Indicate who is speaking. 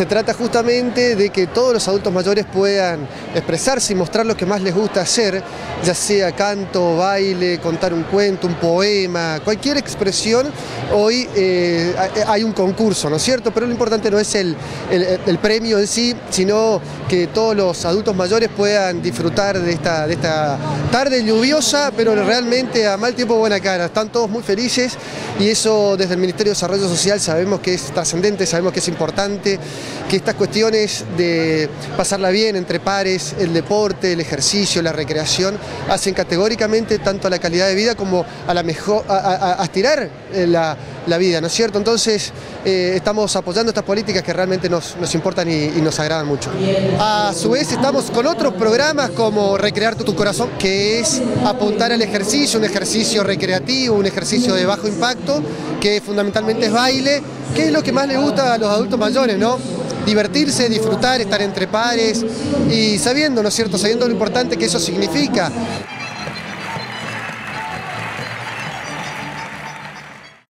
Speaker 1: Se trata justamente de que todos los adultos mayores puedan expresarse y mostrar lo que más les gusta hacer, ya sea canto, baile, contar un cuento, un poema, cualquier expresión. Hoy eh, hay un concurso, ¿no es cierto? Pero lo importante no es el, premio en sí, sino que todos los adultos mayores puedan disfrutar de esta, de esta tarde lluviosa, pero realmente a mal tiempo buena cara. Están todos muy felices y eso desde el Ministerio de Desarrollo Social sabemos que es trascendente, sabemos que es importante, que estas cuestiones de pasarla bien entre pares, el deporte, el ejercicio, la recreación, hacen categóricamente tanto a la calidad de vida como a la mejor, a, estirar eh, la, vida, ¿no es cierto? Entonces eh, estamos apoyando estas políticas que realmente nos, importan y, nos agradan mucho. A su vez estamos con otros programas como Recrear tu, tu Corazón, que es apuntar al ejercicio, un ejercicio recreativo, un ejercicio de bajo impacto, que fundamentalmente es baile, que es lo que más le gusta a los adultos mayores, ¿no? Divertirse, disfrutar, estar entre pares y sabiendo, ¿no es cierto?, sabiendo lo importante que eso significa.